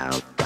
out.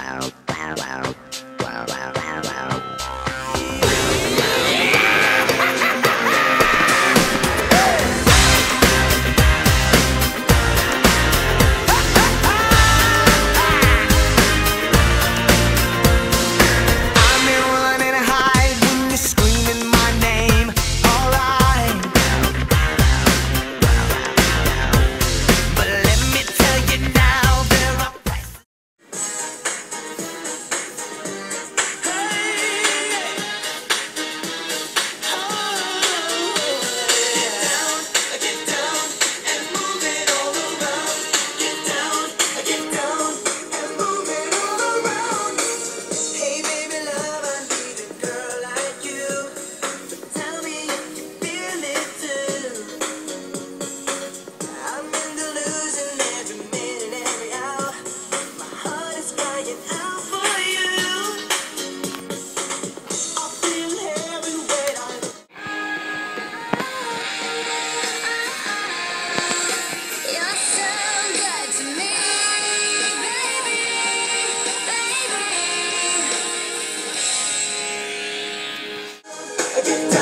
baby.